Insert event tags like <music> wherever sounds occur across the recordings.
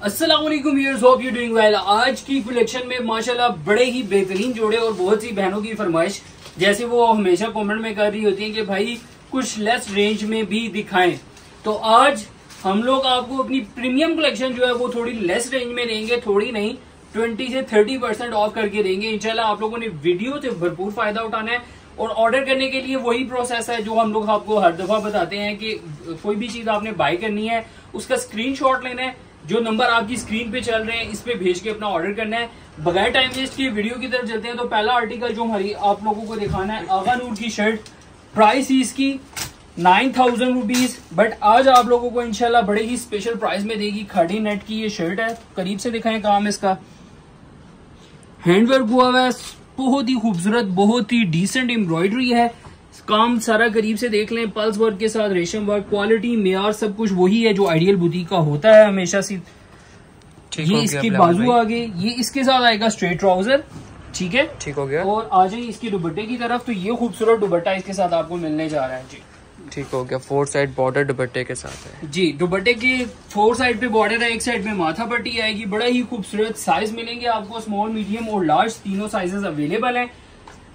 Viewers hope you doing well आज की collection में माशाल्लाह बड़े ही बेहतरीन जोड़े और बहुत सी बहनों की फरमाइश, जैसे वो हमेशा कमेंट में कर रही होती हैं कि भाई, कुछ लेस रेंज में भी दिखाएँ। तो आज हम लोग आपको अपनी प्रीमियम कलेक्शन जो है, वो थोड़ी लेस रेंज में देंगे, थोड़ी नहीं ट्वेंटी से थर्टी परसेंट ऑफ़ करके देंगे। इनशाला आप लोगों ने वीडियो से भरपूर फ़ायदा उठाना है और ऑर्डर करने के लिए वही प्रोसेस है जो हम लोग आपको हर दफ़ा बताते हैं कि कोई भी चीज़ आपने बाय करनी है, उसका स्क्रीनशॉट लेना है जो नंबर आपकी स्क्रीन पे चल रहे हैं, इस पे भेज के अपना ऑर्डर करना है। बगैर टाइम वेस्ट किए वीडियो की तरफ़ चलते हैं तो पहला आर्टिकल जो हमारी आप लोगों को दिखाना है आगा नूर की शर्ट प्राइस इसकी नाइन थाउज़ेंड रुपीज़ बट आज आप लोगों को इनशाला बड़े ही स्पेशल प्राइस में देगी खाड़ी नेट की ये शर्ट है। करीब से दिखाएँ काम इसका। हैंडवर्क हुआ हुआ है, बहुत ही खूबसूरत, बहुत ही डिसेंट एम्ब्रॉयडरी है। काम सारा करीब से देख लें पल्स वर्क के साथ रेशम वर्क क्वालिटी मेयर सब कुछ वही है जो आइडियल बुटीक का होता है हमेशा से। ये इसकी बाजू आ गई ये इसके साथ आएगा स्ट्रेट ट्राउज़र ठीक है? ठीक हो गया। और आ जाए इसके दुबट्टे की तरफ़ तो ये खूबसूरत दुबट्टा इसके साथ आपको मिलने जा रहा है जी। ठीक हो गया फोर साइड बॉर्डर दुबट्टे के साथ है। जी दुबट्टे के फोर साइड पे बॉर्डर है एक साइड में माथा पट्टी आएगी बड़ा ही खूबसूरत साइज़ मिलेंगे आपको स्मॉल मीडियम और लार्ज तीनों साइजेस अवेलेबल हैं।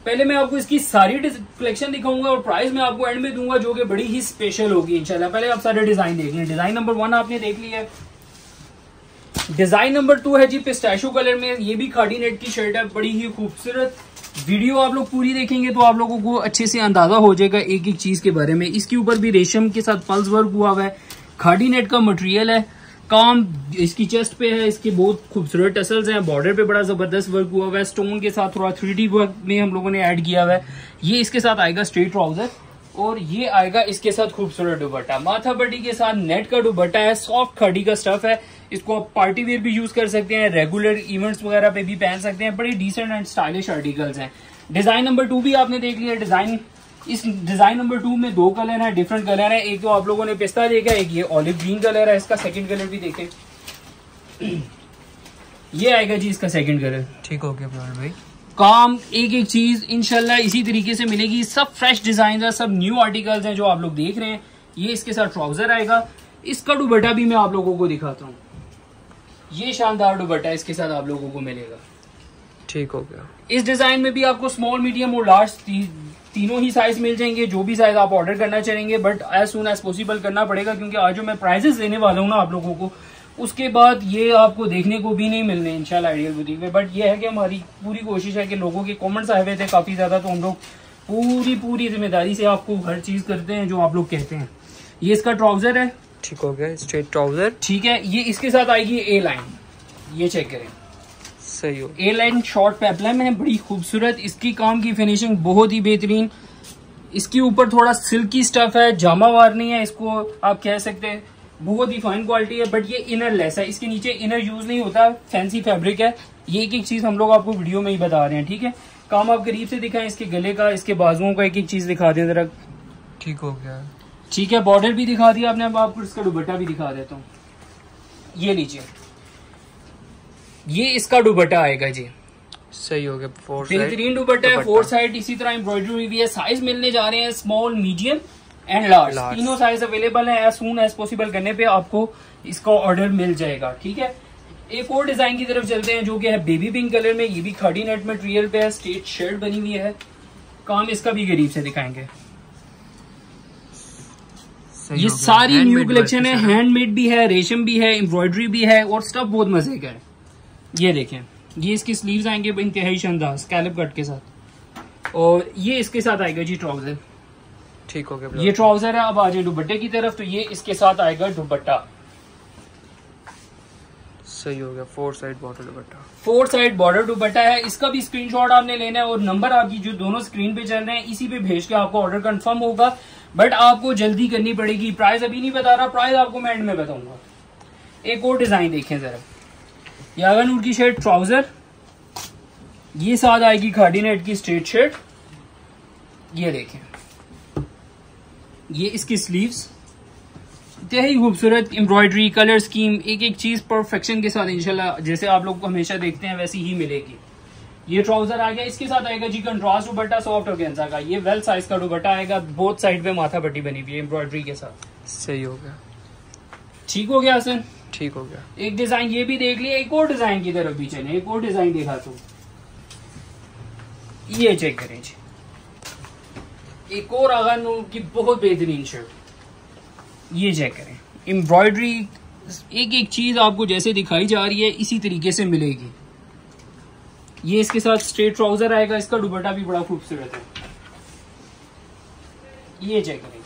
पहले मैं आपको इसकी सारी कलेक्शन दिखाऊँगा और प्राइस मैं आपको एंड में दूँगा जो कि बड़ी ही स्पेशल होगी, इंशाल्लाह। पहले आप सारे डिज़ाइन देख लें। डिज़ाइन नंबर वन आपने देख लिया है। डिज़ाइन नंबर टू है जी पिस्टैशो कलर में। ये भी खाड़ी नेट की शर्ट है, बड़ी ही खूबसूरत। वीडियो आप लोग पूरी देखेंगे तो आप लोगों को अच्छे से अंदाज़ा हो जाएगा एक एक चीज़ के बारे में। इसके ऊपर भी रेशम के साथ पल्स वर्क हुआ हुआ है। खाड़ी नेट का मटेरियल है। काम इसकी चेस्ट पे है, इसके बहुत खूबसूरत टसल्स हैं बॉर्डर पे बड़ा ज़बरदस्त वर्क हुआ हुआ है स्टोन के साथ थोड़ा थ्री वर्क में हम लोगों ने ऐड किया हुआ है। ये इसके साथ आएगा स्ट्रेट ट्राउज़र और ये आएगा इसके साथ खूबसूरत दुबट्टा माथा बटी के साथ नेट का दुबट्टा है सॉफ्ट खड़ी का स्टफ़ है। इसको आप पार्टी वेयर भी यूज़ कर सकते हैं रेगुलर इवेंट्स वगैरह पे भी पहन सकते हैं। बड़े डिसेंट एंड स्टाइलिश आर्टिकल्स हैं। डिज़ाइन नंबर टू भी आपने देख लिया डिज़ाइन इस डिज़ाइन नंबर टू में दो कलर है डिफरेंट कलर है। एक तो आप लोगों ने पिस्ता देखा एक ये ऑलिव ग्रीन कलर है इसका सेकंड कलर भी देखे। <clears throat> ये आएगा जी इसका सेकंड कलर। ठीक हो गया भाई। काम एक एक चीज़ इनशाला इसी तरीके से मिलेगी। सब फ्रेश डिज़ाइन है सब न्यू आर्टिकल्स हैं जो आप लोग देख रहे हैं। ये इसके साथ ट्राउज़र आएगा। इसका दुबट्टा भी मैं आप लोगों को दिखाता हूँ। ये शानदार दुबट्टा इसके साथ आप लोगों को मिलेगा। ठीक हो गया। इस डिज़ाइन में भी आपको स्मॉल मीडियम और लार्ज तीनों ही साइज़ मिल जाएँगे जो भी साइज़ आप ऑर्डर करना चाहेंगे but as soon as possible करना पड़ेगा क्योंकि आज जो मैं प्राइजेस देने वाला हूँ ना आप लोगों को। उसके बाद ये आपको देखने को भी नहीं मिलने इंशाल्लाह आइडियल बुटीक में। बट ये है कि हमारी पूरी कोशिश है कि लोगों के कमेंट्स आए हुए थे काफ़ी ज़्यादा तो हम लोग पूरी पूरी ज़िम्मेदारी से आपको हर चीज़ करते हैं जो आप लोग कहते हैं। ये इसका ट्राउज़र है। ठीक हो गया स्ट्रेट ट्राउज़र ठीक है ये इसके साथ आएगी ए लाइन ये चेक करें। सही हो। ए लाइन शॉर्ट पेपलम है बड़ी खूबसूरत। इसकी काम की फिनिशिंग बहुत ही बेहतरीन। इसके ऊपर थोड़ा सिल्की स्टफ़ है जामा वार नहीं है इसको आप कह सकते हैं। बहुत ही फाइन क्वालिटी है बट ये इनर लेस है। इसके नीचे इनर यूज़ नहीं होता फैंसी फैब्रिक है। ये एक एक चीज़ हम लोग आपको वीडियो में ही बता रहे हैं ठीक है? काम आप करीब से दिखाएँ इसके गले का इसके बाजुओं का एक एक चीज़ दिखा दें जरा। ठीक हो गया। ठीक है बॉर्डर भी दिखा दिया आपने अब आपको इसका दुबट्टा भी दिखा देता हूँ। ये लीजिए। ये इसका दुबट्टा आएगा जी। सही हो गया फोर बेहतरीन दुबट्टा है फोर साइड इसी तरह एम्ब्रॉयडरी हुई है। साइज़ मिलने जा रहे हैं स्मॉल मीडियम एंड लार्ज तीनों साइज़ अवेलेबल है एज सुन एज पॉसिबल करने पे आपको इसका ऑर्डर मिल जाएगा ठीक है? एक और डिज़ाइन की तरफ़ चलते हैं जो कि है बेबी पिंक कलर में। ये भी खड़ी नेट मटेरियल पे है स्टेट शर्ट बनी हुई है। काम इसका भी गरीब से दिखाएँगे। ये सारी न्यू कलेक्शन है हैंडमेड भी है रेशम भी है एम्ब्रॉयडरी भी है और स्टफ़ बहुत मज़े का है। ये देखें। ये इसके स्लीव्स आएँगे इंतहाई शानदार स्कैलप कट के साथ। और ये इसके साथ आएगा जी ट्राउज़र ठीक हो गया ये ट्राउज़र है अब आ जाए दुबट्टे की तरफ़ तो ये इसके साथ आएगा दुबट्टा सही हो गया four side border dupatta four side border dupatta है इसका भी स्क्रीनशॉट आपने लेना है और नंबर आपकी जो दोनों स्क्रीन पे चल रहे हैं इसी पे भेज के आपको ऑर्डर कंफर्म होगा। बट आपको जल्दी करनी पड़ेगी। प्राइस अभी नहीं बता रहा प्राइस आपको मैं एंड में बताऊँगा। एक और डिज़ाइन देखें जरा। यागनूर की शर्ट ट्राउज़र ये साथ आएगी खाड़ी नेट की स्ट्रेट शर्ट ये देखें। ये इसकी स्लीव्स ही खूबसूरत एम्ब्रॉयडरी कलर स्कीम एक एक चीज़ परफेक्शन के साथ इंशाल्लाह जैसे आप लोग हमेशा देखते हैं वैसी ही मिलेगी। ये ट्राउज़र आ गया इसके साथ आएगा जी कंट्रास्ट दुबट्टा सॉफ्ट और गेंजा का। ये वेल साइज़ का दुबट्टा आएगा बोथ साइड पे माथा पट्टी बनी हुई है एम्ब्रॉयडरी के साथ। सही हो गया। ठीक हो गया हसन? ठीक हो गया। एक डिज़ाइन ये भी देख लिया, एक और डिज़ाइन की तरफ़ भी चले एक और डिज़ाइन देखा तो। ये चेक करें जी। एक और आगा की बहुत बेहतरीन शर्ट ये चेक करें। एम्ब्रॉयडरी एक एक चीज़ आपको जैसे दिखाई जा रही है, इसी तरीके से मिलेगी। ये इसके साथ स्ट्रेट ट्राउज़र आएगा, इसका दुपट्टा भी बड़ा खूबसूरत है। ये चेक करें।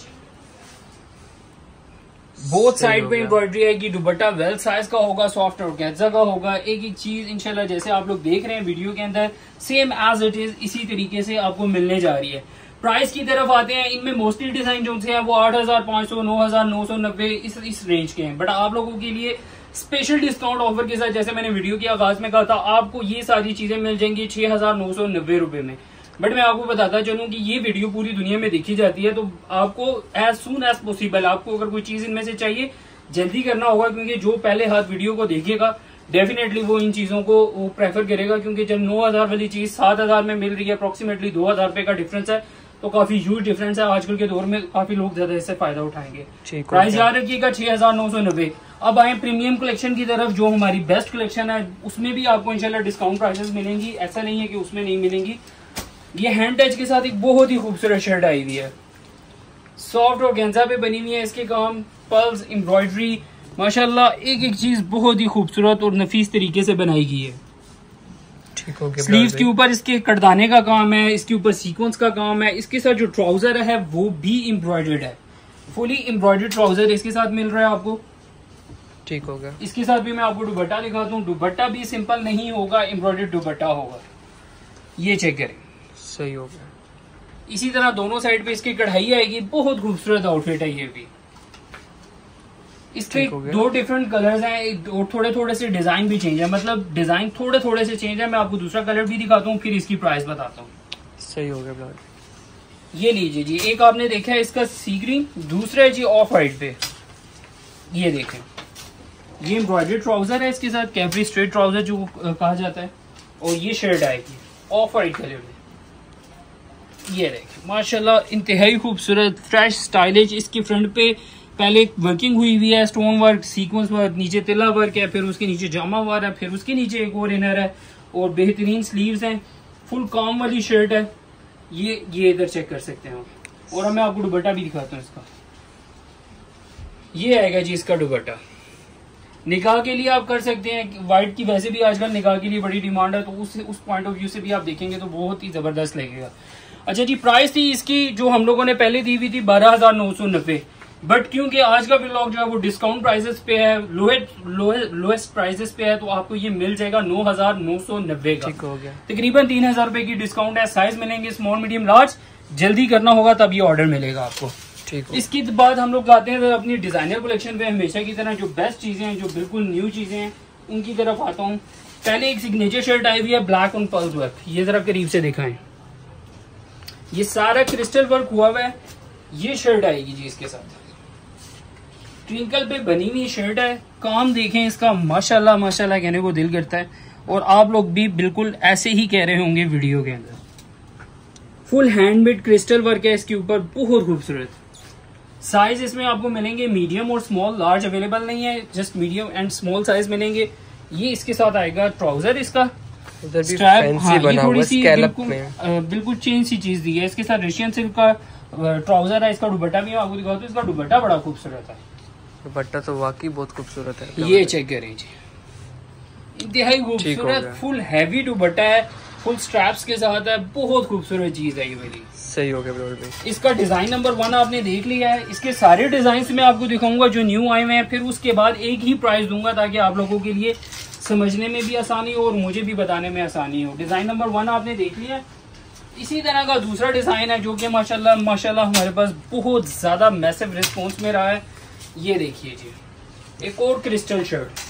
बोथ साइड पे। एम्ब्रॉयडरी आएगी दुपट्टा वेल साइज़ का होगा सॉफ्ट और गैजा का होगा। एक एक चीज़ इंशाल्लाह जैसे आप लोग देख रहे हैं वीडियो के अंदर सेम एज इट इज़ इसी तरीके से आपको मिलने जा रही है। प्राइस की तरफ़ आते हैं इनमें मोस्टली डिज़ाइन जो हैं वो आठ हज़ार पाँच सौ नौ हज़ार नौ सौ नब्बे इस इस रेंज के हैं। बट आप लोगों के लिए स्पेशल डिस्काउंट ऑफ़र के साथ जैसे मैंने वीडियो के आगाज़ में कहा था आपको ये सारी चीज़ें मिल जाएँगी छह हज़ार नौ सौ नब्बे रुपए में। बट मैं आपको बताता चलूँ कि ये वीडियो पूरी दुनिया में देखी जाती है तो आपको एज सुन एज पॉसिबल आपको अगर कोई चीज़ इनमें से चाहिए जल्दी करना होगा क्योंकि जो पहले हाथ वीडियो को देखेगा डेफिनेटली वो इन चीज़ों को वो प्रेफर करेगा क्योंकि जब 9000 वाली चीज़ 7000 में मिल रही है अप्रोक्सीमेटली 2000 रुपए का डिफरेंस है तो काफ़ी ह्यूज डिफरेंस है। आजकल के दौर में काफ़ी लोग ज़्यादा इससे फ़ायदा उठाएँगे। प्राइस याद रखिएगा छह हज़ार नौ सौ नब्बे। अब आए प्रीमियम कलेक्शन की तरफ़ जो हमारी बेस्ट कलेक्शन है उसमें भी आपको इंशाल्लाह डिस्काउंट प्राइसेस मिलेंगी। ऐसा नहीं है कि उसमें नहीं मिलेंगी। ये हैंड टच के साथ एक बहुत ही खूबसूरत शर्ट आई हुई है। सॉफ्ट और गेंजा पे बनी हुई है इसके काम पल्स एम्ब्रॉयडरी माशाल्लाह एक एक चीज़ बहुत ही खूबसूरत और नफीस तरीके से बनाई गई है। ठीक हो गया स्लीव्स के ऊपर इसके कटदाने का काम है इसके ऊपर सीक्वेंस का काम है इसके साथ जो ट्राउज़र है वो भी एम्ब्रॉयडर्ड है। फुली एम्ब्रॉयडर्ड ट्राउज़र इसके साथ मिल रहा है आपको। ठीक हो गया। इसके साथ भी मैं आपको दुपट्टा दिखाता हूँ। दुपट्टा भी सिंपल नहीं होगा एम्ब्रॉयडर्ड दुपट्टा होगा। ये चेक करें। सही हो। गया इसी तरह दोनों साइड पे इसकी कढ़ाई आएगी बहुत खूबसूरत आउटफिट है ये भी। इसके। दो डिफरेंट कलर्स हैं एक दो थोड़े थोड़े से डिज़ाइन भी चेंज है। मतलब डिज़ाइन थोड़े थोड़े से चेंज है मैं आपको दूसरा कलर भी दिखाता हूँ फिर इसकी प्राइस बताता हूँ। सही हो गया ये लीजिए जी एक आपने देखा है इसका सी ग्रीन दूसरा है जी ऑफ़ वाइट पे। ये देखें। ये एम्ब्रॉयडरी ट्राउज़र है इसके साथ कैफरी स्ट्रेट ट्राउज़र जो कहा जाता है और ये शर्ट आएगी ऑफ़ वाइट कलर में। ये देखें। माशाल्लाह, इंतहाई खूबसूरत फ्रेश स्टाइलिश इसकी फ्रंट पे पहले वर्किंग हुई हुई है स्टोन वर्क सीक्वेंस वर्क नीचे तिला वर्क है, फिर उसके नीचे जामा वर्क है, फिर उसके नीचे एक और इनर है और बेहतरीन स्लीव्स हैं। फुल काम वाली शर्ट है। ये ये इधर चेक कर सकते हैं और मैं आपको दुपट्टा भी दिखाता हूँ इसका। ये आएगा जी इसका दुबट्टा निकाह के लिए आप कर सकते हैं वाइट की वैसे भी आजकल निकाह के लिए बड़ी डिमांड है तो उस उस पॉइंट ऑफ़ व्यू से भी आप देखेंगे तो बहुत ही ज़बरदस्त लगेगा। अच्छा जी प्राइस थी इसकी जो हम लोगों ने पहले दी हुई थी बारह हज़ार नौ सौ नब्बे। बट क्योंकि आज का ब्लॉग जो है वो डिस्काउंट प्राइसेस पे है लोएस्ट लोएस्ट प्राइसेस पे है तो आपको ये मिल जाएगा नौ हज़ार नौ सौ नब्बे का। ठीक हो गया। तकरीबन तीन हज़ार रुपए की डिस्काउंट है साइज़ मिलेंगे स्मॉल मीडियम लार्ज जल्दी करना होगा तब ये ऑर्डर मिलेगा आपको। ठीक हो इसके बाद हम लोग आते हैं अपनी डिज़ाइनर कलेक्शन पे हमेशा की तरह जो बेस्ट चीज़ें हैं जो बिल्कुल न्यू चीज़ें हैं उनकी तरफ़ आता हूँ। पहले एक सिग्नेचर शर्ट आई हुई है ब्लैक ऑन पल्स वर्क ये जरा करीब से दिखाएँ। ये सारा क्रिस्टल वर्क हुआ हुआ है। ये शर्ट आएगी जी इसके साथ। ट्विंकल पे बनी हुई शर्ट है। काम देखें इसका। माशाल्लाह माशाल्लाह कहने को दिल करता है। और आप लोग भी बिल्कुल ऐसे ही कह रहे होंगे वीडियो के अंदर। फुल हैंडमेड क्रिस्टल वर्क है इसके ऊपर। बहुत खूबसूरत। साइज़ इसमें आपको मिलेंगे मीडियम और स्मॉल लार्ज अवेलेबल नहीं है। Just medium and small size मिलेंगे। ये इसके साथ आएगा ट्राउज़र इसका। उधर भी स्ट्रैप फैंसी हाँ बना हुआ थोड़ी सी स्कैलप बिल्कुल में। बिल्कुल चेंज सी चीज़ दी है। इसके साथ रशियन सिल्क का ट्राउज़र है इसका दुपट्टा भी आपको दिखाता हूँ इसका दुपट्टा बड़ा खूबसूरत है। दुपट्टा तो वाकई बहुत खूबसूरत है ये चेक करें जी। इंतहाई खूबसूरत फुल हैवी दुपट्टा है फुल स्ट्रैप्स के साथ है बहुत खूबसूरत चीज़ है ये वाली सही हो गया इसका डिज़ाइन नंबर वन आपने देख लिया है। इसके सारे डिज़ाइन मैं आपको दिखाऊँगा जो न्यू आए हुए हैं। फिर उसके बाद एक ही प्राइस दूँगा ताकि आप लोगों के लिए समझने में भी आसानी हो और मुझे भी बताने में आसानी हो। डिज़ाइन नंबर वन आपने देख लिया इसी तरह का दूसरा डिज़ाइन है जो कि माशाल्लाह माशाल्लाह हमारे पास बहुत ज़्यादा मैसिव रिस्पॉन्स में रहा है। ये देखिए जी। एक और क्रिस्टल शर्ट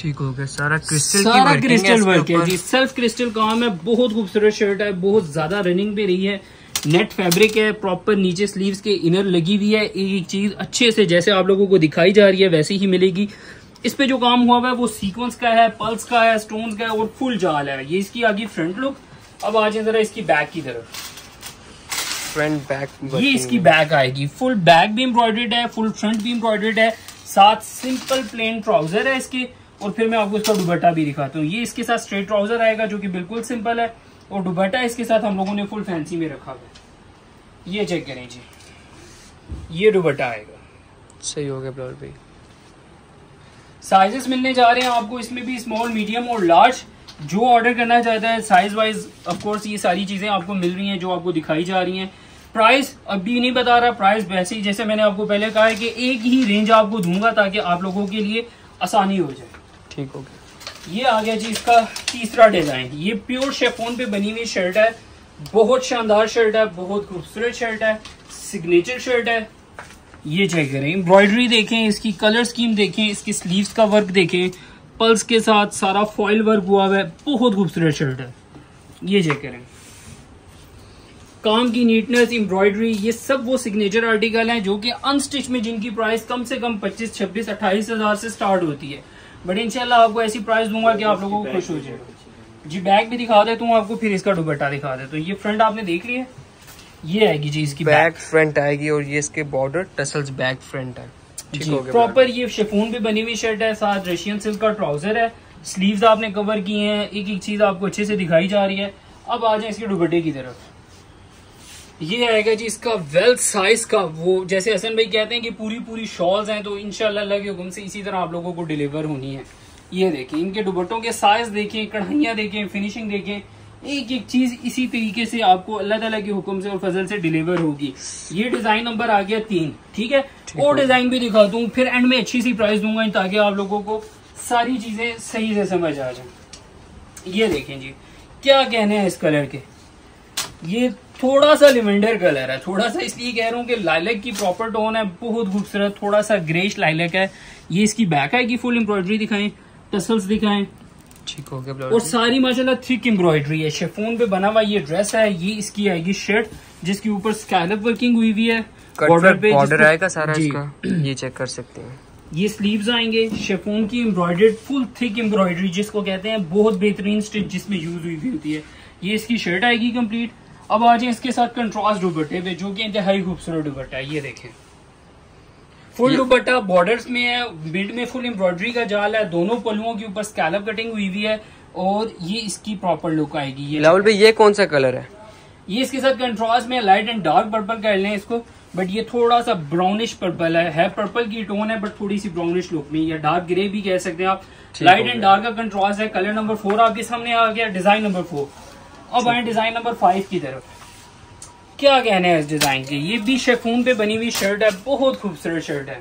ठीक हो गया सारा क्रिस्टल सारा क्रिस्टल वर्क है जी। सेल्फ क्रिस्टल काम है बहुत खूबसूरत शर्ट है बहुत ज़्यादा रनिंग पे रही है। नेट फैब्रिक है प्रॉपर नीचे स्लीव्स के इनर लगी हुई है। एक एक चीज़ अच्छे से जैसे आप लोगों को दिखाई जा रही है वैसे ही मिलेगी। इस पे जो काम हुआ हुआ है वो सीक्वेंस का है पल्स का है स्टोन्स का है और फुल जाल है। ये इसकी आगे फ्रंट लुक अब आ जाए जरा इसकी बैक की तरफ़। फ्रंट बैक ये इसकी बैक आएगी। फुल बैक भी एम्ब्रॉयडेड है फुल फ्रंट भी एम्ब्रॉयडेड है। साथ सिंपल प्लेन ट्राउज़र है इसके। और फिर मैं आपको इसका दुबट्टा भी दिखाता हूँ। ये इसके साथ स्ट्रेट ट्राउज़र आएगा जो कि बिल्कुल सिंपल है। और दुबट्टा इसके साथ हम लोगों ने फुल फैंसी में रखा हुआ ये चेक करें जी। ये दुबट्टा आएगा। सही हो गया भाई। साइजेस मिलने जा रहे हैं आपको। इसमें भी स्मॉल मीडियम और लार्ज जो ऑर्डर करना चाहता है साइज़ वाइज ऑफ़ कोर्स ये सारी चीज़ें आपको मिल रही हैं जो आपको दिखाई जा रही हैं। प्राइस अभी नहीं बता रहा प्राइस वैसे ही जैसे मैंने आपको पहले कहा है कि एक ही रेंज आपको दूँगा ताकि आप लोगों के लिए आसानी हो जाए। ठीक हो गया। ये आ गया जी इसका तीसरा डिज़ाइन ये प्योर शेफोन पे बनी हुई शर्ट है। बहुत शानदार शर्ट है बहुत खूबसूरत शर्ट है सिग्नेचर शर्ट है। ये चेक करें। एम्ब्रॉयडरी देखें इसकी कलर स्कीम देखें इसकी स्लीव्स का वर्क देखें। पल्स के साथ सारा फॉइल वर्क हुआ हुआ है। बहुत खूबसूरत शर्ट है। ये चेक करें। काम की नीटनेस एम्ब्रॉयडरी ये सब वो सिग्नेचर आर्टिकल हैं जो कि अनस्टिच में जिनकी प्राइस कम से कम 25, 26, अट्ठाईस हज़ार से स्टार्ट होती है। बट इनशाला आपको ऐसी प्राइस दूँगा कि आप लोगों को खुश हो जाए। जी बैग भी दिखा देता हूँ आपको फिर इसका दुपट्टा दिखा देता हूँ। ये फ्रंट आपने देख लिया ये आएगी जी इसकी बैक फ्रंट आएगी और ये इसके बॉर्डर टसल्स बैक फ्रंट है। प्रॉपर ये शेफून भी बनी हुई शर्ट है साथ रशियन सिल्क का ट्राउज़र है। स्लीव्स आपने कवर किए हैं एक एक चीज़ आपको अच्छे से दिखाई जा रही है। अब आ जाए इसके दुपट्टे की तरफ़। ये आएगा जी इसका वेल साइज़ का वो जैसे हसन भाई कहते हैं कि पूरी पूरी शॉल्स हैं तो इनशाला के हुक्म से इसी तरह आप लोगों को डिलीवर होनी है। ये देखें इनके दुपट्टों के साइज़ देखें कढ़ाइयाँ देखें फिनिशिंग देखें एक एक चीज़ इसी तरीके से आपको अल्लाह ताला के हुक्म से और फजल से डिलीवर होगी। ये डिज़ाइन नंबर आ गया तीन ठीक है? और डिज़ाइन भी दिखा दूँ फिर एंड में अच्छी सी प्राइस दूँगा ताकि आप लोगों को सारी चीज़ें सही से समझ आ जाए। ये देखें जी क्या कहने हैं इस कलर के? ये थोड़ा सा लिवेंडर कलर है थोड़ा सा इसलिए कह रहा हूँ कि लाइलक की प्रॉपर टोन है बहुत खूबसूरत थोड़ा सा ग्रेश लाइलक है। ये इसकी बैक है कि फुल एम्ब्रॉयडरी दिखाएँ टसल्स दिखाएँ ठीक हो गया और सारी माशाल्लाह थिक एम्ब्रॉयडरी है। शेफोन पे बना हुआ ये ड्रेस है ये इसकी आएगी शर्ट जिसके ऊपर स्कैलप वर्किंग हुई हुई है। बॉर्डर पे बॉर्डर आएगा सारा इसका। <clears throat> ये चेक कर सकते हैं। ये स्लीव्स आएँगे। शेफोन की एम्ब्रॉयडर्ड फुल थिक एम्ब्रॉयडरी जिसको कहते हैं बहुत बेहतरीन स्टिच जिसमें यूज़ हुई हुई होती है। ये इसकी शर्ट आएगी कंप्लीट अब आ जाए इसके साथ कंट्रास्ट दुपट्टे पे जो कि इंतहाई खूबसूरत दुपट्टा है। ये देखें। फुल दुपट्टा बॉर्डर्स में है मिड में फुल एम्ब्रॉयडरी का जाल है दोनों पलुओं के ऊपर स्कैलप कटिंग हुई हुई है और ये इसकी प्रॉपर लुक आएगी ये लाउल भाई ये कौन सा कलर है? ये इसके साथ कंट्रास्ट में लाइट एंड डार्क पर्पल कर लें इसको बट ये थोड़ा सा ब्राउनिश पर्पल है। है पर्पल की टोन है बट थोड़ी सी ब्राउनिश लुक में या डार्क ग्रे भी कह सकते हैं आप। लाइट एंड डार्क का कंट्रास्ट है। कलर नंबर फोर आपके सामने आ गया डिज़ाइन नंबर फोर अब आए डिज़ाइन नंबर फाइव की तरफ़। क्या कहने हैं इस डिज़ाइन के? ये भी शेफून पे बनी हुई शर्ट है बहुत खूबसूरत शर्ट है।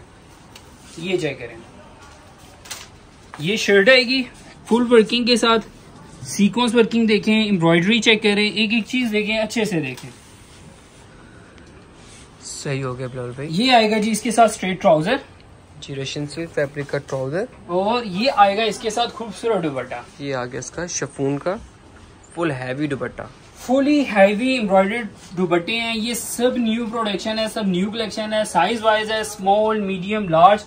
ये चेक करें। ये शर्ट आएगी फुल वर्किंग के साथ। सीक्वेंस वर्किंग देखें एम्ब्रॉयडरी चेक करें एक एक चीज़ देखें अच्छे से देखें। सही हो गया बिलाल भाई। ये आएगा जी इसके साथ स्ट्रेट ट्राउज़र जी रशियन से फैब्रिक का ट्राउज़र और ये आएगा इसके साथ खूबसूरत दुपट्टा। ये आ गया इसका शफून का full heavy dupatta. Fully heavy embroidered दुपट्टे हैं। ये सब न्यू प्रोडक्शन है सब न्यू कलेक्शन है। साइज़ वाइज है small medium large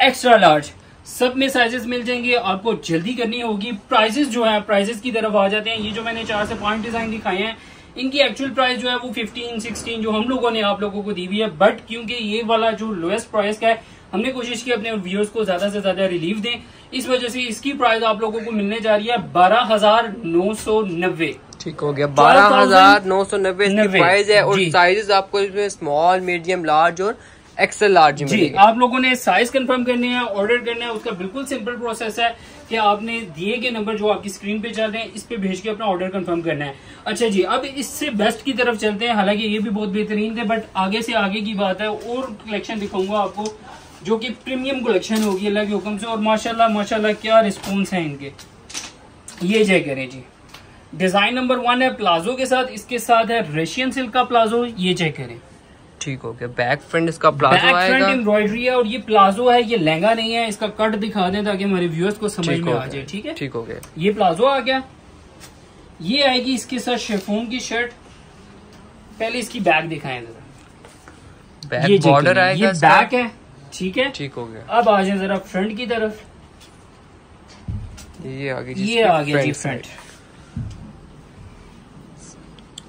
extra large सब में साइजेस मिल जाएँगे। आपको जल्दी करनी होगी। प्राइजेस जो है प्राइजेस की तरफ़ आ जाते हैं। ये जो मैंने चार से पाँच डिज़ाइन दिखाए हैं इनकी एक्चुअल प्राइस जो है वो 15, 16 जो हम लोगों ने आप लोगों को दी हुई है। बट क्योंकि ये वाला जो लोएस्ट प्राइस का है हमने कोशिश की अपने व्यूअर्स को ज़्यादा से ज़्यादा रिलीफ दें। इस वजह से इसकी प्राइस आप लोगों को मिलने जा रही है बारह हज़ार नौ सौ नब्बे। ठीक हो गया। बारह हज़ार नौ सौ नब्बे प्राइस है और साइजेस आपको इसमें स्मॉल मीडियम लार्ज और एक्सेल लार्ज जी आप लोगों ने साइज़ कंफर्म करने हैं ऑर्डर करना है उसका बिल्कुल सिंपल प्रोसेस है कि आपने दिए गए नंबर जो आपकी स्क्रीन पे चल रहे हैं इस पे भेज के अपना ऑर्डर कंफर्म करना है। अच्छा जी अब इससे बेस्ट की तरफ़ चलते हैं। हालाँकि ये भी बहुत बेहतरीन थे बट आगे से आगे की बात है और कलेक्शन दिखाऊँगा आपको जो कि प्रीमियम कलेक्शन होगी अल्लाह के हुक्म से और माशाल्लाह माशाल्लाह क्या रिस्पॉन्स है इनके। ये जय करें जी। डिज़ाइन नंबर वन है प्लाजो के साथ इसके साथ है रशियन सिल्क का प्लाजो ये चेक करें। ठीक हो गया बैक फ्रंट इसका प्लाजो बैक फ्रंट एम्ब्रॉयडरी है और ये प्लाजो है ये लहंगा नहीं है इसका कट दिखा दें ताकि हमारे व्यूअर्स को समझ में आ जाए ठीक है? ठीक हो गया ये प्लाजो आ गया। ये आएगी इसके साथ शेफोन की शर्ट पहले इसकी बैक दिखाएँ जरा। बैक बॉर्डर आएगा ये बैक है ठीक है? ठीक हो गया अब आ जाए जरा फ्रंट की तरफ़। ये आगे ये आ गया जी फ्रंट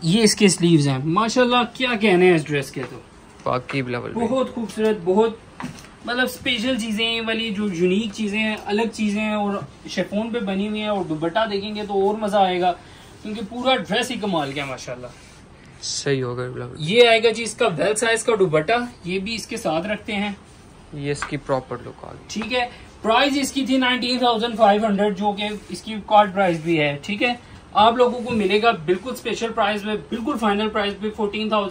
ये इसके स्लीव्स हैं। माशाल्लाह क्या कहने हैं इस ड्रेस के तो? बाकी बहुत खूबसूरत बहुत मतलब स्पेशल चीज़ें वाली जो यूनिक चीज़ें हैं अलग चीज़ें हैं और शेफोन पे बनी हुई है और दुबट्टा देखेंगे तो और मज़ा आएगा क्योंकि पूरा ड्रेस ही कमाल गया माशाल्लाह। सही होगा ये आएगा जी इसका वेल साइज़ का दुबट्टा ये भी इसके साथ रखते हैं। ये इसकी प्रॉपर लुक आ ठीक है प्राइस इसकी थी नाइनटीन थाउज़ेंड फाइव हंड्रेड जो कि इसकी कार्ड प्राइस भी है ठीक है? आप लोगों को मिलेगा बिल्कुल स्पेशल प्राइस में, बिल्कुल फाइनल प्राइस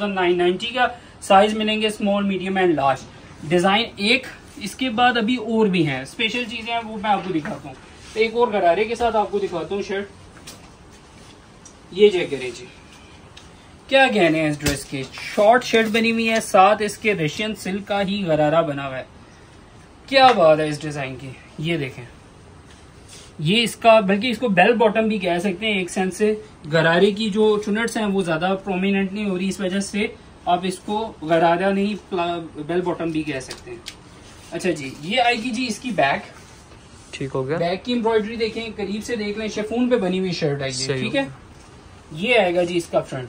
नाइन नाइनटी का साइज़ मिलेंगे small medium and large design एक, इसके बाद अभी और भी हैं। स्पेशल चीज़ें हैं, वो मैं आपको दिखाता हूँ। तो एक और गरारे के साथ आपको दिखाता हूँ शर्ट ये चेक करें जी। क्या कहने हैं इस ड्रेस के? शॉर्ट शर्ट बनी हुई है, साथ इसके रशियन सिल्क का ही गरारा बना हुआ है। क्या बात है इस डिज़ाइन की। ये देखें। ये इसका बल्कि इसको बेल बॉटम भी कह सकते हैं एक सेंस से गरारे की जो चुनट्स हैं वो ज़्यादा प्रोमिनेंट नहीं हो रही इस वजह से आप इसको गरारा नहीं बेल बॉटम भी कह सकते हैं। अच्छा जी ये आएगी जी इसकी बैक ठीक हो गया। बैक की एम्ब्रॉयडरी देखें करीब से देख लें शेफून पे बनी हुई शर्ट आएगी ठीक है? ये आएगा जी इसका फ्रंट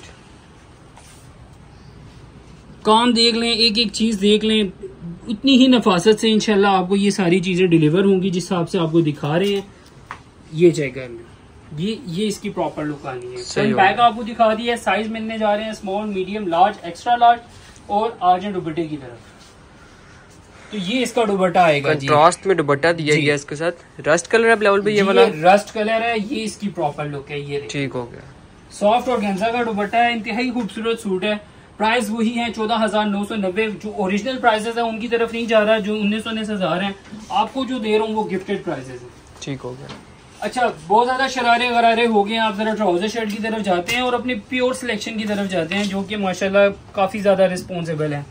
काम देख लें एक एक चीज़ देख लें उतनी ही नफासत से इनशाला आपको ये सारी चीज़ें डिलीवर होंगी जिस हिसाब से आपको दिखा रहे हैं। ये चेक कर लें ये ये इसकी प्रॉपर लुक आनी है। बैग आपको दिखा दिया है साइज़ मिलने जा रहे हैं small medium large extra large और आज दुबट्टे की तरफ़। तो ये इसका दुबट्टा आएगा कंट्रास्ट में दुबट्टा दिया गया इसके साथ। रस्ट कलर है ब्लाउज पे ये वाला? रस्ट कलर है ये इसकी प्रॉपर लुक है ये ठीक हो गया। सॉफ्ट और गेंजा का दुबट्टा है इंतहाई खूबसूरत सूट है। प्राइस वही है चौदह हज़ार नौ सौ नब्बे। जो ओरिजिनल प्राइसेस है उनकी तरफ़ नहीं जा रहा जो उन्नीस सौ उन्नीस हज़ार है। आपको जो दे रहा हूँ वो गिफ्टेड प्राइसेस है। ठीक हो गया। अच्छा बहुत ज़्यादा शरारे गरारे हो गए आप जरा ट्राउज़र शर्ट की तरफ़ जाते हैं और अपने प्योर सिलेक्शन की तरफ़ जाते हैं जो कि माशाल्लाह काफ़ी ज़्यादा रिस्पॉन्सिबल है।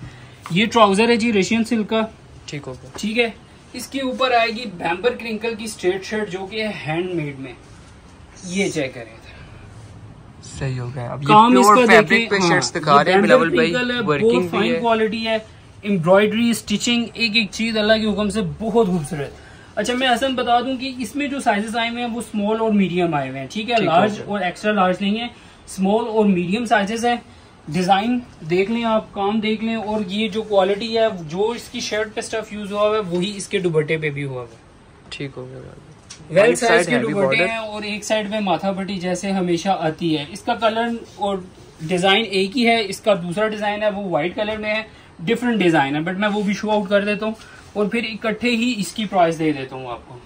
ये ट्राउज़र है जी रशियन सिल्क का। ठीक हो गया। ठीक है? इसके ऊपर आएगी बैम्बर क्रिंकल की स्ट्रेट शर्ट जो कि है हैंडमेड में। ये चेक करें सही हो गया। अब काम इसका फैब्रिक पे शर्ट्स हाँ, दिखा रहे हैं बिलावल भाई वर्किंग फाइन क्वालिटी है। एम्ब्रॉयडरी स्टिचिंग एक एक चीज़ अल्लाह के हुक्म से बहुत खूबसूरत। अच्छा मैं हसन बता दूँ कि इसमें जो साइजेस आए हुए हैं वो स्मॉल और मीडियम आए हुए हैं ठीक है? लार्ज और एक्स्ट्रा लार्ज नहीं है। स्मॉल और मीडियम साइजेस है। डिज़ाइन देख लें आप काम देख लें और ये जो क्वालिटी है जो इसकी शर्ट पे स्टफ़ यूज़ हुआ है वही इसके दुबट्टे पे भी हुआ है। ठीक हो गया वेल साइज़ के दुपट्टे हैं और एक साइड में माथा पट्टी जैसे हमेशा आती है। इसका कलर और डिज़ाइन एक ही है इसका दूसरा डिज़ाइन है वो व्हाइट कलर में है डिफरेंट डिज़ाइन है बट मैं वो भी शो आउट कर देता हूँ। और फिर इकट्ठे ही इसकी प्राइस दे देता हूँ आपको।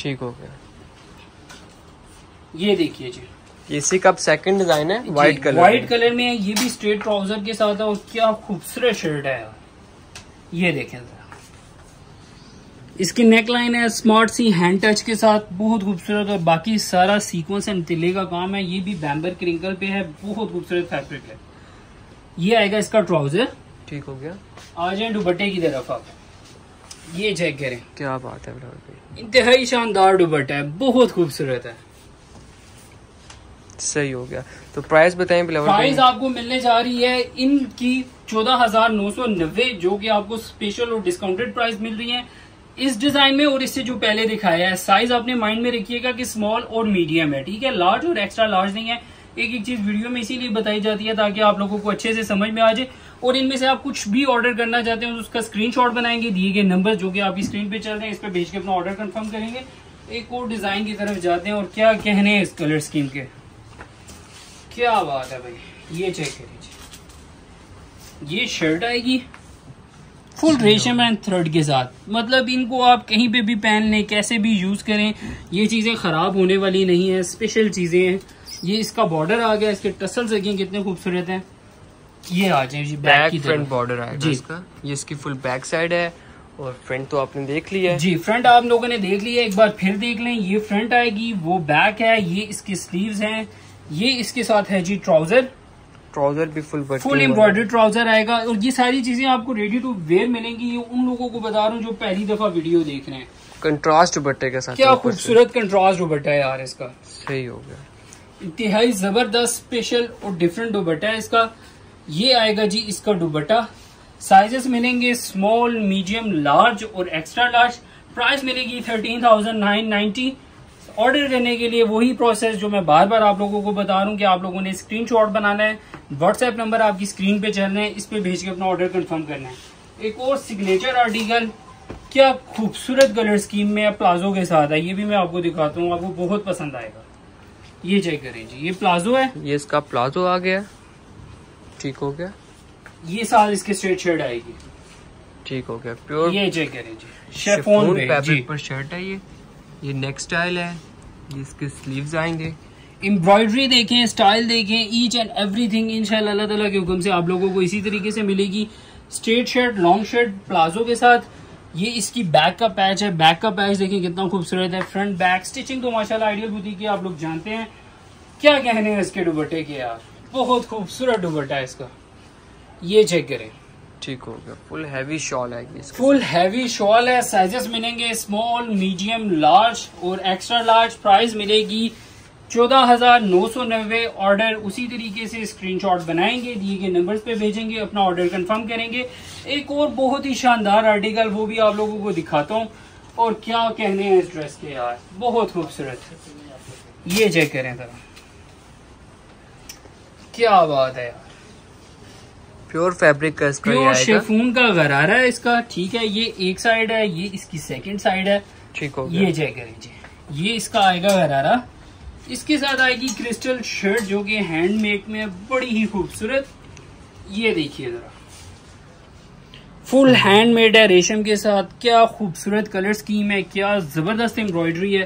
ठीक हो गया। ये देखिए जी। इसी का सेकंड डिज़ाइन है व्हाइट कलर व्हाइट कलर में। है ये भी स्ट्रेट ट्राउज़र के साथ है और क्या खूबसूरत शर्ट है। ये देखें इसकी नेक लाइन है स्मार्ट सी हैंड टच के साथ बहुत खूबसूरत और बाकी सारा सीक्वेंस एंड तिले का काम है। ये भी बैम्बर क्रिंकल पे है बहुत खूबसूरत फैब्रिक है। ये आएगा इसका ट्राउज़र ठीक हो गया। आ जाए दुबट्टे की तरफ़ आप। ये चेक करें। क्या बात है इंतहाई शानदार दुबट्टा है बहुत खूबसूरत है। सही हो गया। तो प्राइस बताएँ प्राइस आपको मिलने जा रही है इनकी चौदह हज़ार नौ सौ नब्बे जो कि आपको स्पेशल और डिस्काउंटेड प्राइस मिल रही है। इस डिज़ाइन में और इससे जो पहले दिखाया है साइज़ आपने माइंड में रखिएगा कि स्मॉल और मीडियम है ठीक है? लार्ज और एक्स्ट्रा लार्ज नहीं है। एक एक चीज़ वीडियो में इसीलिए बताई जाती है ताकि आप लोगों को अच्छे से समझ में आ जाए। और इनमें से आप कुछ भी ऑर्डर करना चाहते हैं तो उसका स्क्रीनशॉट बनाएँगे, दिए गए नंबर जो कि आपकी स्क्रीन पे चल रहे हैं, इस पर भेज के अपना ऑर्डर कंफर्म करेंगे। एक और डिज़ाइन की तरफ़ जाते हैं, और क्या कहने हैं इस कलर स्कीम के? क्या बात है भाई? ये चेक कर लीजिए। ये शर्ट आएगी। फुल रेशम एंड थ्रेड के साथ। मतलब इनको आप कहीं पे भी पहन लें, कैसे भी यूज़ करें, ये चीज़ें खराब होने वाली नहीं है स्पेशल चीज़ें हैं। ये इसका बॉर्डर आ गया, इसके टसल्स देखें कितने खूबसूरत हैं। ये आ जाए जी बैक की फ्रंट बॉर्डर आएगा इसका। ये इसकी फुल बैक साइड है और फ्रंट तो आपने देख लिया है। जी फ्रंट आप लोगों ने देख लिया एक बार फिर देख लें ये फ्रंट आएगी वो बैक है ये इसके स्लीव्स हैं ये इसके साथ है जी ट्राउज़र ट्राउज़र भी फुल फुल एम्ब्रॉयडरी ट्राउज़र आएगा और ये सारी चीज़ें आपको रेडी टू वेयर मिलेंगी ये उन लोगों को बता रहा हूँ जो पहली दफ़ा वीडियो देख रहे हैं। कंट्रास्ट दुपट्टे के साथ क्या खूबसूरत कंट्रास्ट दुपट्टा है यार इसका। सही हो गया। इंतहाई ज़बरदस्त स्पेशल और डिफरेंट दुपट्टा है इसका। ये आएगा जी इसका दुबट्टा साइजेस मिलेंगे स्मॉल मीडियम लार्ज और एक्स्ट्रा लार्ज प्राइस मिलेगी thirteen thousand nine ninety order करने के लिए वही प्रोसेस जो मैं बार बार आप लोगों को बता रहा हूँ कि आप लोगों ने स्क्रीनशॉट बनाना है। व्हाट्सएप नंबर आपकी स्क्रीन पे चल रहे हैं, इस पे भेज के अपना ऑर्डर कंफर्म करना है। एक और सिग्नेचर आर्टिकल क्या खूबसूरत कलर स्कीम में प्लाजो के साथ है ये भी मैं आपको दिखाता हूँ, आपको बहुत पसंद आएगा। ये चेक करें जी, ये प्लाजो है? ये इसका प्लाजो आ गया। ठीक हो गया? ये साल इसके स्ट्रेट शर्ट आएगी। ठीक हो गया प्योर ये चेक करें जी शेफोन फैब्रिक पर शर्ट है ये। ये नेक्स्ट स्टाइल है इसके स्लीव्स आएँगे। एम्ब्रॉयडरी देखें स्टाइल देखें ईच एंड एवरीथिंग इंशाल्लाह अल्लाह ताला के हुक्म से आप लोगों को इसी तरीके से मिलेगी। Straight shirt long shirt palazzo के साथ। ये इसकी बैक का पैच है बैक का पैच देखिए कितना खूबसूरत है। फ्रंट बैक स्टिचिंग तो माशाल्लाह आइडियल बुद्धि की आप लोग जानते हैं। क्या कहने हैं इसके दुबट्टे के यार? बहुत खूबसूरत दुबट्टा है इसका। ये चेक करें। ठीक हो गया। फुल हैवी शॉल है फुल हैवी शॉल है। साइजेस मिलेंगे स्मॉल मीडियम लार्ज और एक्स्ट्रा लार्ज प्राइस मिलेगी। चौदह हज़ार नौ सौ नब्बे ऑर्डर उसी तरीके से स्क्रीनशॉट बनाएँगे दिए गए नंबर्स पे भेजेंगे अपना ऑर्डर कंफर्म करेंगे। एक और बहुत ही शानदार आर्टिकल वो भी आप लोगों को दिखाता हूँ। और क्या कहने हैं इस ड्रेस के यार? बहुत खूबसूरत। ये चेक करें जरा। क्या बात है प्योर फैब्रिक का इसका प्योर शेफून का गरारा है इसका ठीक है ये एक साइड है ये इसकी सेकंड साइड है। ठीक हो ये चेक करें ये इसका आएगा गरारा इसके साथ आएगी क्रिस्टल शर्ट जो कि हैंडमेड में बड़ी ही खूबसूरत। ये देखिए जरा। फुल हैंडमेड है रेशम के साथ। क्या खूबसूरत कलर स्कीम है क्या ज़बरदस्त एम्ब्रॉयडरी है।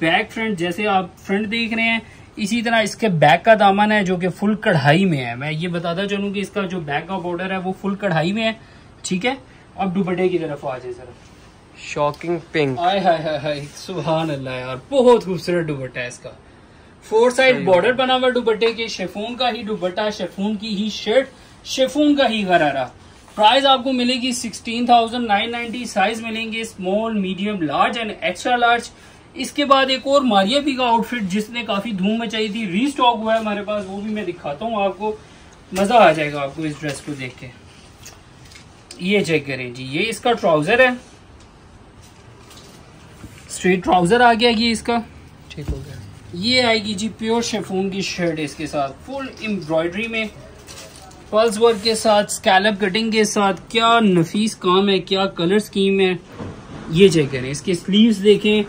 बैक फ्रंट जैसे आप फ्रंट देख रहे हैं इसी तरह इसके बैक का दामन है जो कि फुल कढ़ाई में है। मैं ये बताता चलूँ कि इसका जो बैक का बॉर्डर है वो फुल कढ़ाई में है ठीक है? अब दुपट्टे की तरफ़ आ जाए सर शॉकिंग पिंक आय हाय हाय हाय सुबहान अल्लाह यार बहुत खूबसूरत दुपट्टा है इसका। फोर साइड बॉर्डर बना हुआ दुपट्टे के शेफून का ही दुपट्टा शेफून की ही शर्ट शेफून का ही गरारा। प्राइस आपको मिलेगी sixteen thousand nine ninety size मिलेंगे small medium large and extra large इसके बाद एक और मारिया भी का आउटफिट जिसने काफ़ी धूम मचाई थी रीस्टॉक हुआ है हमारे पास वो भी मैं दिखाता हूँ आपको। मज़ा आ जाएगा आपको इस ड्रेस को देख के। ये चेक करें जी ये इसका ट्राउज़र है। स्ट्रेट ट्राउज़र आ गया ये इसका। ठीक हो गया। ये आएगी जी प्योर शेफून की शर्ट इसके साथ फुल एम्ब्रॉयडरी में। पल्स वर्क के साथ स्कैलप कटिंग के साथ क्या नफीस काम है क्या कलर स्कीम है। ये चेक करें इसके स्लीव्स देखें।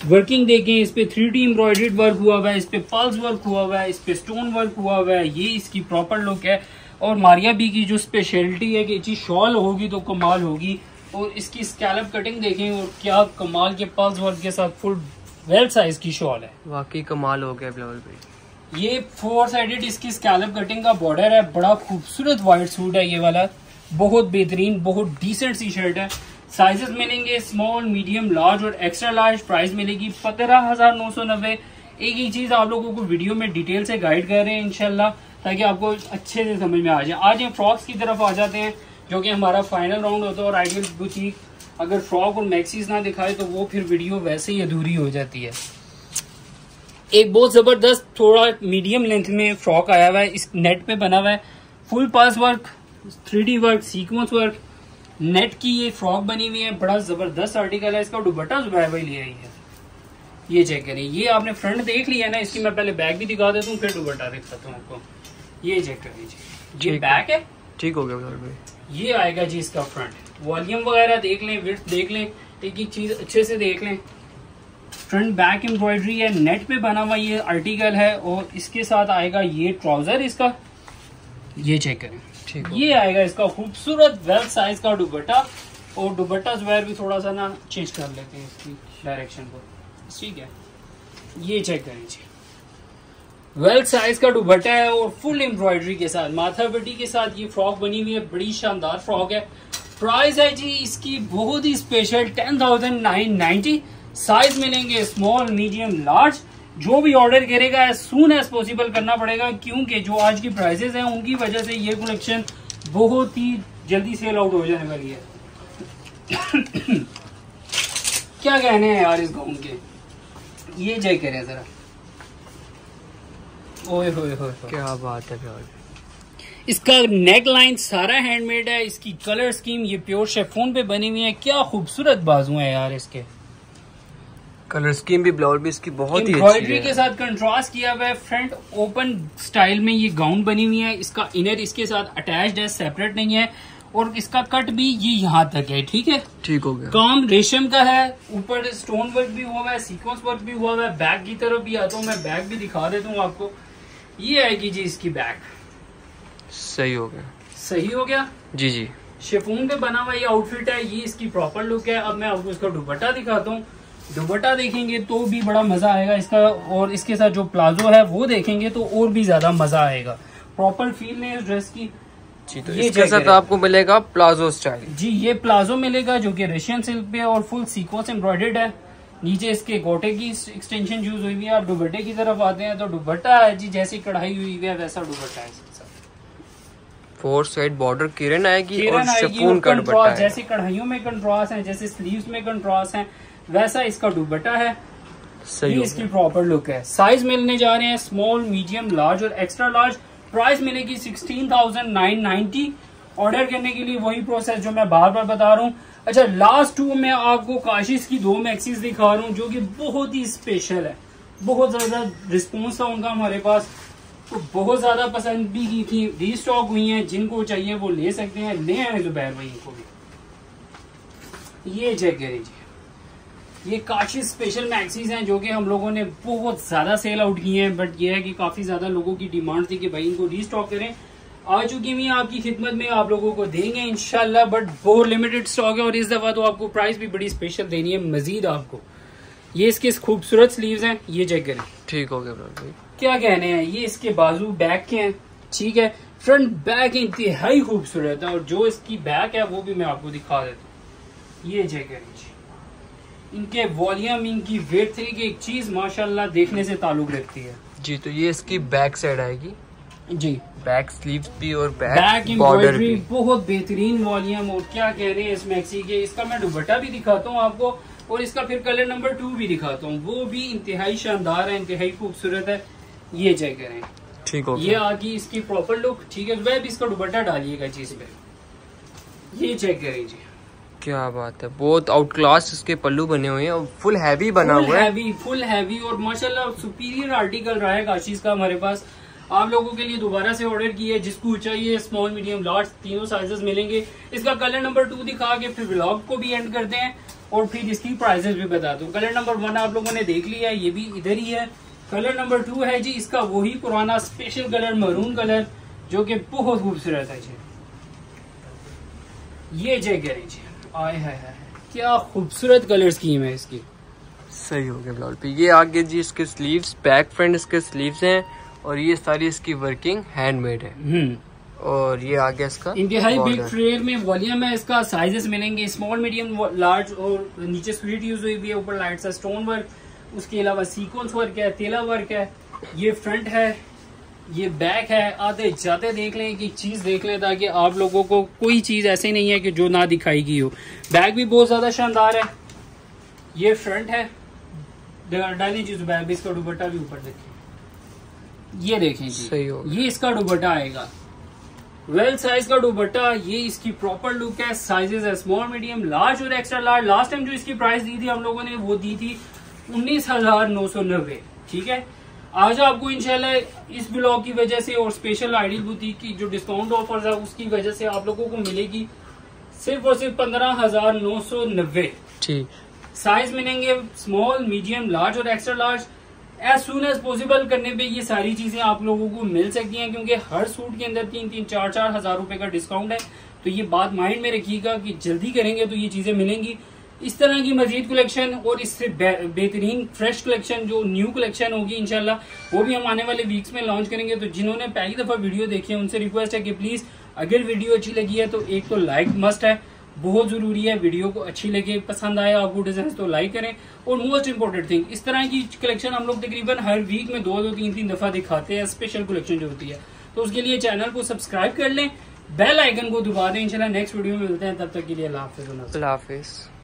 वर्किंग देखें इस पे थ्री डी एम्ब्रॉयडेड वर्क हुआ हुआ है इस पे पल्स वर्क हुआ हुआ है इस पे स्टोन वर्क हुआ हुआ है ये इसकी प्रॉपर लुक है। और मारिया बी की जो स्पेशलिटी है कि चीज़ शॉल होगी तो कमाल होगी। और इसकी स्कैलप कटिंग देखें और क्या कमाल के पल्स वर्क के साथ फुल वेल साइज़ की शॉल है। वाकई कमाल हो गया ब्लाउज भाई। ये फोर साइडेड इसकी स्कैलप कटिंग का बॉर्डर है बड़ा खूबसूरत व्हाइट सूट है ये वाला। बहुत बेहतरीन बहुत डिसेंट सी शर्ट है। साइजेस मिलेंगे स्मॉल मीडियम लार्ज और एक्स्ट्रा लार्ज प्राइस मिलेगी। पंद्रह हज़ार नौ सौ नब्बे। एक ही चीज़ आप लोगों को वीडियो में डिटेल से गाइड कर रहे हैं इनशाला ताकि आपको अच्छे से समझ में आ जाए। आज हम फ्रॉक्स की तरफ़ आ जाते हैं, जो कि हमारा फाइनल राउंड होता है और आइडियल बुटीक अगर फ्रॉक और मैक्सीज ना दिखाए तो वो फिर वीडियो वैसे ही अधूरी हो जाती है। एक बहुत ज़बरदस्त, थोड़ा मीडियम लेंथ में फ्रॉक आया हुआ है, इस नेट पे बना हुआ है। Full pass work three work sequence work net की ये फ्रॉक बनी हुई है बड़ा ज़बरदस्त आर्टिकल है इसका दुबट्टा जुबैर भाई लिया ही है। ये चेक करें ये आपने फ्रंट देख लिया ना इसकी मैं पहले बैक भी दिखा देता हूँ फिर दुबट्टा दिखाता हूँ आपको। ये चेक कर लीजिए। ये बैक है। ठीक हो गया ये आएगा जी इसका फ्रंट वॉल्यूम वगैरह देख लें विथ देख लें एक एक चीज़ अच्छे से देख लें। फ्रंट बैक एम्ब्रॉयडरी है नेट पे बना हुआ ये आर्टिकल है और इसके साथ आएगा ये ट्राउज़र इसका। ये चेक करें। ये आएगा इसका खूबसूरत वेल साइज़ का दुबट्टा और दुबट्टा जो है भी थोड़ा सा ना चेंज कर लेते हैं इसकी डायरेक्शन को। ठीक है? ये चेक करिए वेल साइज़ का दुबट्टा है और फुल एम्ब्रॉयडरी के साथ माथा बटी के साथ ये फ्रॉक बनी हुई है। बड़ी शानदार फ्रॉक है। प्राइस है जी इसकी बहुत ही special ten thousand nine ninety size मिलेंगे स्मॉल मीडियम लार्ज जो भी ऑर्डर करेगा एज सुन एज पॉसिबल करना पड़ेगा क्योंकि जो आज की प्राइसेस हैं उनकी वजह से ये कलेक्शन बहुत ही जल्दी सेल आउट हो जाने वाली है। <coughs> क्या कहने हैं यार इस गाउन के? ये जय करें जरा। ओए होए होए क्या बात है इसका नेक लाइन सारा हैंडमेड है इसकी कलर स्कीम ये प्योर शेफोन पे बनी हुई है। क्या खूबसूरत बाजू है यार इसके। कलर स्कीम भी ब्लाउज भी इसकी बहुत ही अच्छी है। के साथ कंट्रास्ट किया हुआ है फ्रंट ओपन स्टाइल में ये गाउन बनी हुई है इसका इनर इसके साथ अटैच्ड है सेपरेट नहीं है और इसका कट भी ये यहाँ तक है ठीक है? ठीक हो गया। काम रेशम का है ऊपर स्टोन वर्क भी हुआ है सीक्वेंस वर्क भी हुआ है बैग की तरफ़ भी आता हूँ मैं बैग भी दिखा देता हूँ आपको। ये आएगी जी इसकी बैग सही हो गया। सही हो गया? जी जी। शेफून पे बना हुआ ये आउटफिट है ये इसकी प्रॉपर लुक है। अब मैं आपको इसका दुपट्टा दिखाता हूँ। दुपट्टा देखेंगे तो भी बड़ा मज़ा आएगा इसका और इसके साथ जो प्लाजो है वो देखेंगे तो और भी ज़्यादा मज़ा आएगा। प्रॉपर फील है इस ड्रेस की। जी तो इसके साथ आपको मिलेगा प्लाजो स्टाइल। जी ये प्लाजो मिलेगा जो कि रशियन सिल्क पे और फुल सीक्वेंस एम्ब्रॉयडेड है। नीचे इसके गोटे की एक्सटेंशन यूज़ हुई हुई है आप दुबट्टे की तरफ़ आते हैं तो दुबट्टा है जी जैसी कढ़ाई हुई है वैसा दुबट्टा है फोर साइड बॉर्डर किरण आएगी किरण और शिफॉन का दुपट्टा जैसे कढ़ाइयों में कंट्रास्ट है जैसे स्लीव्स में कंट्रास्ट है वैसा इसका दुबट्टा है। सही ये इसकी प्रॉपर लुक है। साइज़ मिलने जा रहे हैं स्मॉल मीडियम लार्ज और एक्स्ट्रा लार्ज प्राइस मिलेगी sixteen thousand nine ninety order करने के लिए वही प्रोसेस जो मैं बार बार बता रहा हूँ। अच्छा लास्ट टू में आपको काशिश की दो मैक्सीज दिखा रहा हूँ जो कि बहुत ही स्पेशल है। बहुत ज़्यादा रिस्पॉन्स था उनका हमारे पास। तो बहुत ज़्यादा पसंद भी की थी। रीस्टॉक हुई हैं जिनको चाहिए वो ले सकते हैं। ले आए जुबैर भाई को भी। ये चेक करें जी ये काशी स्पेशल मैक्सीज हैं जो कि हम लोगों ने बहुत ज़्यादा सेल आउट किए हैं बट ये है कि काफ़ी ज़्यादा लोगों की डिमांड थी कि भाई इनको रीस्टॉक करें। आ चुकी हुई आपकी खिदमत में आप लोगों को देंगे इनशाला बट बहुत लिमिटेड स्टॉक है और इस दफ़ा तो आपको प्राइस भी बड़ी स्पेशल देनी है मजीद आपको। ये इसके खूबसूरत स्लीव्स हैं ये चेक करें। ठीक हो गया भाई। क्या कहने हैं? ये इसके बाजू बैक के हैं ठीक है? फ्रंट बैक इंतहाई खूबसूरत है और जो इसकी बैक है वो भी मैं आपको दिखा देता हूँ। ये चेक करें इनके वॉल्यूम इनकी वेट थ्री की एक चीज़ माशाल्लाह देखने से ताल्लुक रखती है। जी तो ये इसकी बैक साइड आएगी। जी। बैक स्लीव भी और बैक, बैक बॉर्डर भी। बहुत बेहतरीन वॉल्यूम और क्या कह रहे हैं इस मैक्सी के इसका मैं दुबट्टा भी दिखाता हूँ आपको और इसका फिर कलर नंबर टू भी दिखाता हूँ। वो भी इंतहाई शानदार है इंतहाई खूबसूरत है ये चेक करें। ठीक हो ये आ गई इसकी प्रॉपर लुक ठीक है वह भी इसका दुबट्टा डालिएगा चीज़ पे। ये चेक करें जी। क्या बात है। बहुत आउट क्लास इसके पल्लू बने हुए हैं और फुल हैवी बना हुआ है। हैवी फुल हैवी और माशाल्लाह सुपीरियर आर्टिकल रहा है काशीज का हमारे पास। आप लोगों के लिए दोबारा से ऑर्डर किया है जिसको चाहिए स्मॉल मीडियम लार्ज तीनों साइजेस मिलेंगे। इसका कलर नंबर टू दिखा के फिर ब्लॉग को भी एंड करते हैं और फिर इसकी प्राइजेस भी बता दू। कलर नंबर वन आप लोगों ने देख लिया ये भी इधर ही है। कलर नंबर टू है जी इसका वही पुराना स्पेशल कलर मरून कलर जो कि बहुत खूबसूरत है जी। ये जय करें जी। आए है, है क्या खूबसूरत कलर स्कीम है इसकी। सही हो गया ब्लाउज पे ये आगे जी इसके स्लीव्स बैक फ्रंट इसके स्लीव्स हैं और ये सारी इसकी वर्किंग हैंडमेड है। हम्म। और ये आगे इसका इंतहाई बिग फ्रेम में वॉल्यूम है इसका साइजेस मिलेंगे। स्मॉल मीडियम लार्ज और नीचे स्वीट यूज़ हुई भी है ऊपर लाइट सा स्टोन वर्क उसके अलावा सीक्वेंस वर्क है तेला वर्क है। ये फ्रंट है। ये बैक है आते जाते देख लें कि चीज़ देख लें ताकि आप लोगों को कोई चीज़ ऐसे नहीं है कि जो ना दिखाई गई हो। बैक भी बहुत ज़्यादा शानदार है। ये फ्रंट है। डाली चीज़ बैग इसका दुपट्टा भी ऊपर देखें। ये देखें सही हो ये इसका दुपट्टा आएगा। वेल साइज़ का दुपट्टा ये इसकी प्रॉपर लुक है। साइजेस है स्मॉल मीडियम लार्ज और एक्स्ट्रा लार्ज लास्ट टाइम जो इसकी प्राइस दी थी हम लोगों ने वो दी थी उन्नीस हज़ार नौ सौ नब्बे। ठीक है? आज आपको इंशाल्लाह इस ब्लॉग की वजह से और स्पेशल आइडियल बुटीक की जो डिस्काउंट ऑफ़र है उसकी वजह से आप लोगों को मिलेगी सिर्फ़ और सिर्फ़ पंद्रह हज़ार नौ सौ नब्बे। ठीक साइज़ मिलेंगे स्मॉल मीडियम लार्ज और extra large as soon as possible करने पे ये सारी चीज़ें आप लोगों को मिल सकती हैं क्योंकि हर सूट के अंदर तीन तीन चार चार हज़ार रुपए का डिस्काउंट है। तो ये बात माइंड में रखिएगा कि जल्दी करेंगे तो ये चीज़ें मिलेंगी। इस तरह की मजीद कलेक्शन और इससे बेहतरीन फ्रेश कलेक्शन जो न्यू कलेक्शन होगी इनशाला वो भी हम आने वाले वीक्स में लॉन्च करेंगे। तो जिन्होंने पहली दफ़ा वीडियो देखी है, उनसे रिक्वेस्ट है कि प्लीज़ अगर वीडियो अच्छी लगी है तो एक तो लाइक मस्ट है, बहुत ज़रूरी है वीडियो को अच्छी लगे, पसंद आए आपको डिज़ाइन तो लाइक करें। और मोस्ट इंपॉर्टेंट थिंग इस तरह की कलेक्शन हम लोग तकरीबन हर वीक में दो दो, तीन तीन दफ़ा दिखाते हैं स्पेशल कलेक्शन जो होती है। तो उसके लिए चैनल को सब्सक्राइब कर लें बेल आइकन को दबा दें, इंशाल्लाह नेक्स्ट वीडियो में मिलते हैं, तब तक के लिए अल्लाह हाफिज।